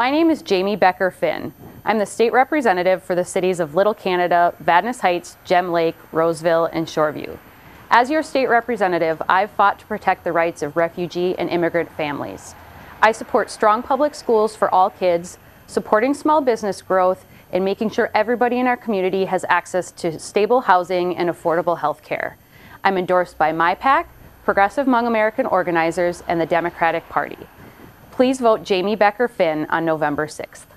My name is Jamie Becker Finn. I'm the state representative for the cities of Little Canada, Vadnais Heights, Gem Lake, Roseville, and Shoreview. As your state representative, I've fought to protect the rights of refugee and immigrant families. I support strong public schools for all kids, supporting small business growth, and making sure everybody in our community has access to stable housing and affordable health care. I'm endorsed by MyPAC, Progressive Hmong American Organizers, and the Democratic Party. Please vote Jamie Becker Finn on November 6th.